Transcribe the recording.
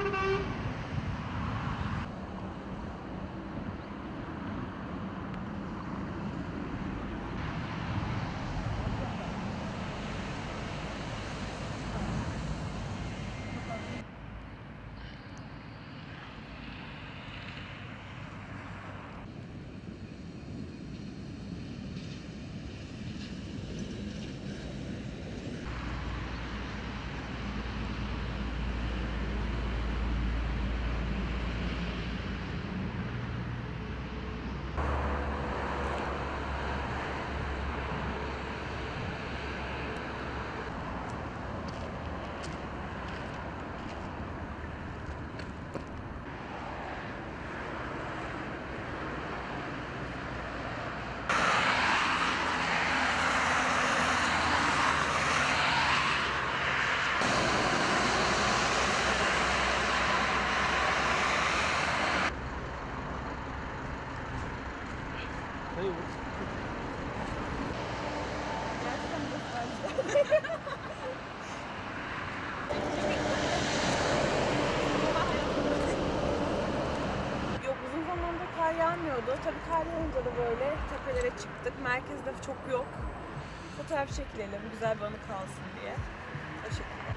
Thank you. Yok uzun zamandır kar yağmıyordu. Tabii kar yağınca da böyle tepelere çıktık. Merkezde çok yok. Fotoğraf çekilelim, güzel bir anı kalsın diye. O şekilde.